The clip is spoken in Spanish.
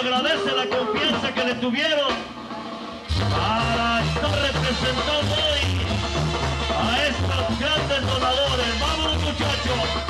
Agradece la confianza que le tuvieron para estar representando hoy a estos grandes donadores. ¡Vámonos muchachos!